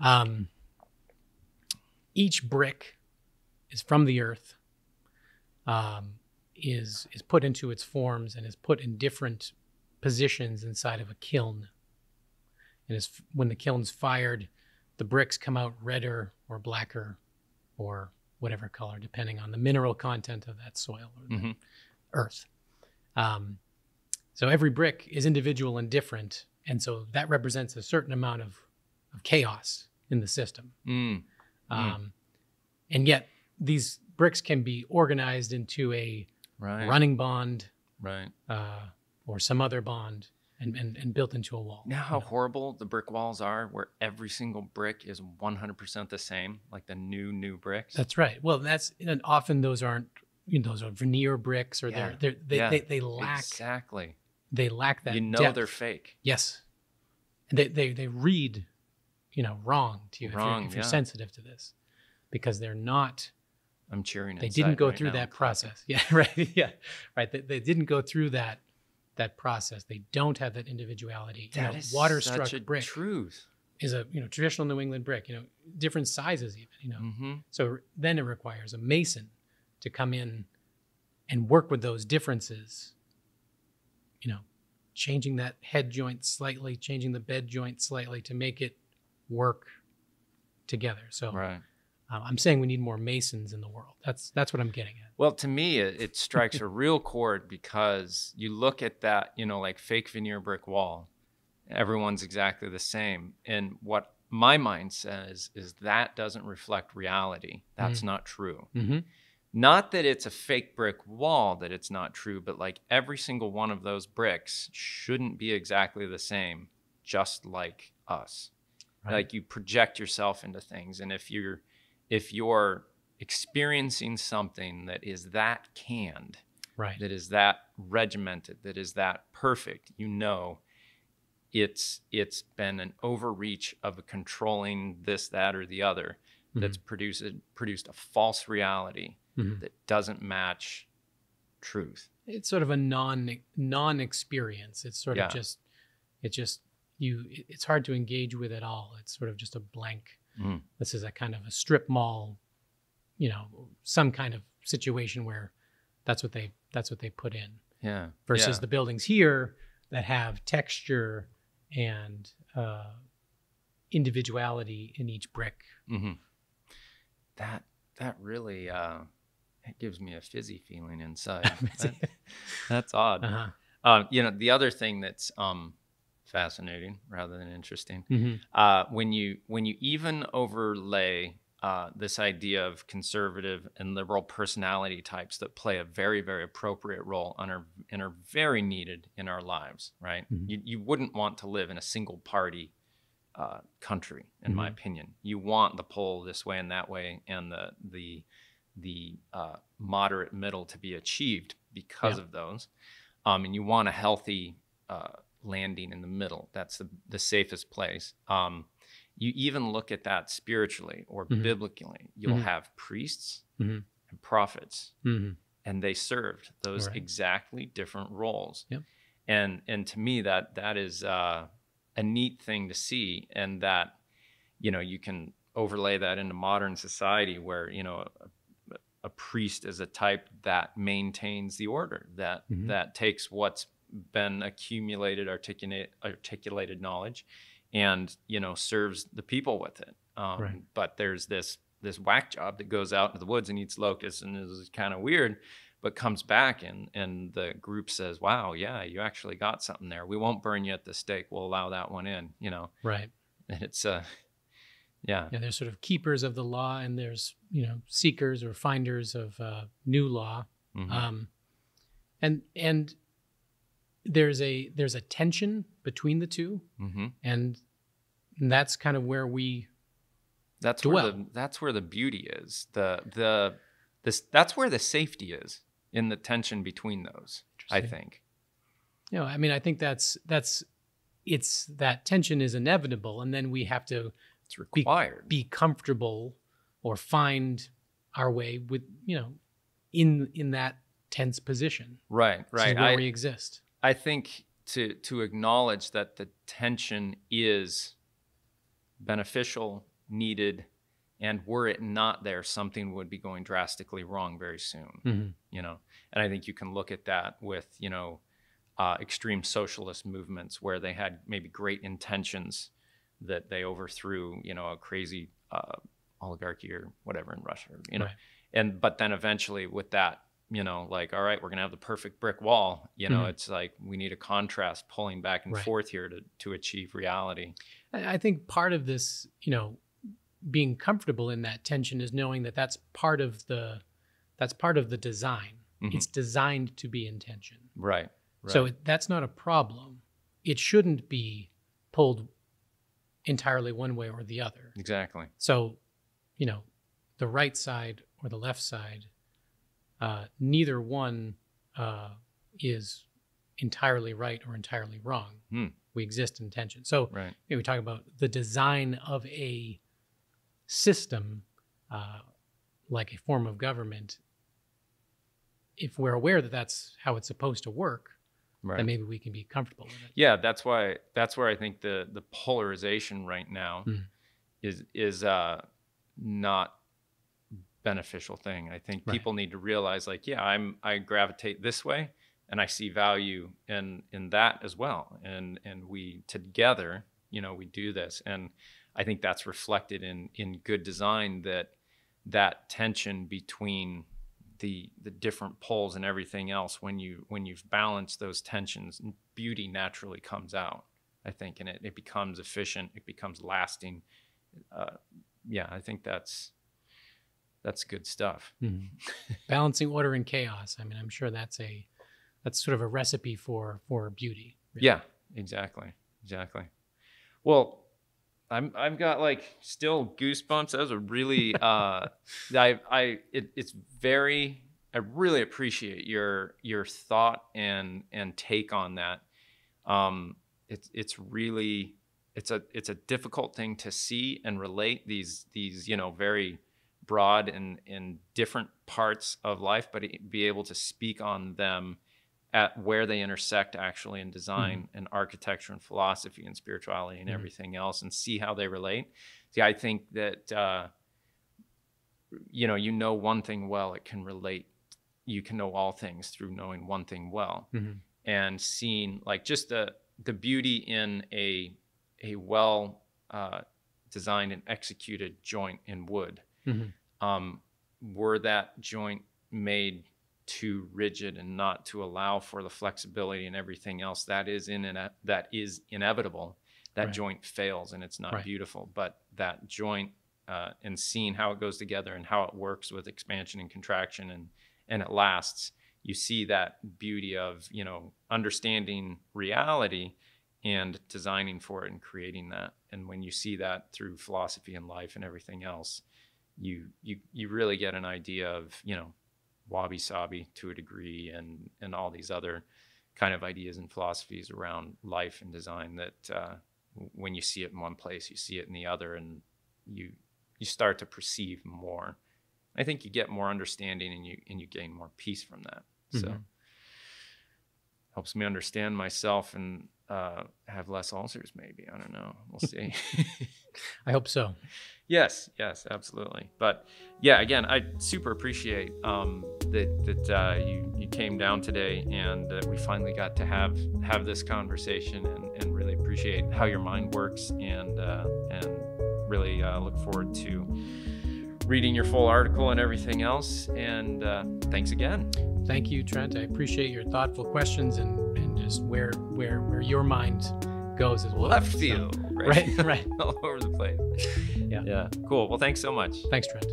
Um, each brick is from the earth, um, is is put into its forms and is put in different positions inside of a kiln. And is when the kiln's fired, the bricks come out redder or blacker, or whatever color, depending on the mineral content of that soil or the Mhm. earth. Um, so every brick is individual and different, and so that represents a certain amount of, of chaos in the system. Mm. Mm. Um, and yet these bricks can be organized into a Right. running bond Right. uh, or some other bond and, and, and built into a wall. You know how horrible the brick walls are, where every single brick is 100% the same, like the new, new bricks? That's right. Well, that's and often those aren't you know those are veneer bricks or Yeah. they're, they're they, Yeah. they they lack Exactly. they lack that you know depth. they're fake. Yes. And they, they, they read, you know, wrong to you if, you're, if you're yeah. sensitive to this because they're not, I'm cheering. they didn't go right through now that process. Yeah. Right. Yeah. Right. They, they didn't go through that, that process. They don't have that individuality. You That know, is water struck brick truth. is a, you know, traditional New England brick, you know, different sizes even, you know, hmm so then it requires a mason to come in and work with those differences. You know, changing that head joint slightly, changing the bed joint slightly to make it work together. So Right. Um, I'm saying we need more masons in the world. That's that's what I'm getting at. Well, to me, it, it strikes a real chord because you look at that, you know, like fake veneer brick wall. Everyone's exactly the same. And what my mind says is that doesn't reflect reality. That's Mm. not true. Mm-hmm. Not that it's a fake brick wall that it's not true, but like every single one of those bricks shouldn't be exactly the same, just like us. Like you project yourself into things, and if you're if you're experiencing something that is that canned, right. that is that regimented, that is that perfect, you know, it's it's been an overreach of controlling this, that, or the other that's produced produced a false reality Mhm. that doesn't match truth. It's sort of a non non experience. It's sort Yeah. of just it just you. It's hard to engage with at all. It's sort of just a blank. Mm. this is a kind of a strip mall, you know, some kind of situation where that's what they that's what they put in Yeah. versus yeah. the buildings here that have texture and uh, individuality in each brick. hmm That that really uh, it gives me a fizzy feeling inside. That- that's odd. Uh-huh. Uh, you know, the other thing that's um, fascinating rather than interesting, hmm uh, when you when you even overlay uh, this idea of conservative and liberal personality types that play a very very appropriate role and are and are very needed in our lives, right? Mhm. You you wouldn't want to live in a single party uh, country, in my Mhm. opinion. You want the pole this way and that way, and the the the uh, moderate middle to be achieved because Yeah. of those. Um, and you want a healthy uh, landing in the middle. That's the, the safest place. Um, you even look at that spiritually or Mhm. biblically. You'll Mhm. have priests Mhm. and prophets, hmm and they served those Right. exactly different roles. Yep. And and to me, that that is uh, a neat thing to see, and that you know you can overlay that into modern society where you know a, a priest is a type that maintains the order that Mhm. that takes what's been accumulated articulate articulated knowledge and you know serves the people with it um, Right. but there's this this whack job that goes out into the woods and eats locusts and is kind of weird but comes back and and the group says wow yeah you actually got something there we won't burn you at the stake we'll allow that one in you know Right. and it's uh yeah Yeah, there's sort of keepers of the law, and there's you know seekers or finders of uh, new law. Mhm. Um, and and there's a there's a tension between the two, Mhm. and that's kind of where we that's where the dwell. that's where the beauty is. The the this that's where the safety is in the tension between those i think. You know i mean i think that's that's it's that tension is inevitable and then we have to it's required. be comfortable or find our way with you know in in that tense position. Right right. where I, we exist I think to to acknowledge that the tension is beneficial, needed, and were it not there, something would be going drastically wrong very soon. Mhm. You know, and I think you can look at that with you know uh, extreme socialist movements where they had maybe great intentions that they overthrew you know a crazy uh, oligarchy or whatever in Russia. You know, Right. and but then eventually with that you know like all right we're going to have the perfect brick wall you know Mhm. it's like we need a contrast pulling back and Right. forth here to to achieve reality I think part of this, you know, being comfortable in that tension is knowing that that's part of the that's part of the design. Mhm. It's designed to be in tension. right, right. So it, that's not a problem. It shouldn't be pulled entirely one way or the other. exactly So, you know, the right side or the left side, uh, neither one uh, is entirely right or entirely wrong. Hmm. We exist in tension. So right you know, we talk about the design of a system, uh, like a form of government. If we're aware that that's how it's supposed to work, right then maybe we can be comfortable with it. yeah that's why that's where i think the the polarization right now Mhm. is is uh not beneficial thing. I think Right. people need to realize like yeah i'm i gravitate this way and i see value in in that as well. And and we together you know we do this. And i think that's reflected in in good design that that tension between the the different poles and everything else when you when you've balanced those tensions beauty naturally comes out i think. And it, it becomes efficient. It becomes lasting. Uh, yeah i think that's that's good stuff Mhm. Balancing order and chaos. I mean, I'm sure that's a that's sort of a recipe for for beauty. really. yeah exactly exactly well i'm i've got like still goosebumps that was a really uh i i it, it's very i really appreciate your your thought and and take on that um it's it's really it's a it's a difficult thing to see and relate these these you know very broad and and different parts of life but be able to speak on them at where they intersect actually in design and architecture and philosophy and spirituality and Mhm. everything else and see how they relate. See i think that uh you know you know one thing well it can relate. You can know all things through knowing one thing well. Mhm. and seeing like just the the beauty in a a well uh, designed and executed joint in wood, Mhm. um, were that joint made too rigid and not to allow for the flexibility and everything else that is in ine- that is inevitable, that Right. joint fails and it's not Right. beautiful. But that joint uh, and seeing how it goes together and how it works with expansion and contraction and and it lasts, you see that beauty of you know understanding reality and designing for it and creating that. And when you see that through philosophy and life and everything else, you you you really get an idea of you know wabi sabi to a degree and and all these other kind of ideas and philosophies around life and design that uh, when you see it in one place you see it in the other and you you start to perceive more i think you get more understanding and you and you gain more peace from that so Mhm. helps me understand myself and uh, have less ulcers maybe i don't know we'll see I hope so. Yes, yes, absolutely. But yeah, again, I super appreciate um, that that uh, you you came down today and uh, we finally got to have have this conversation and, and really appreciate how your mind works and uh, and really uh, look forward to reading your full article and everything else. And uh, thanks again. Thank you, Trent. I appreciate your thoughtful questions and, just where where where your mind goes as well. Left So- field, right, right. all over the place. Yeah. yeah, cool. Well, thanks so much. Thanks, Trent.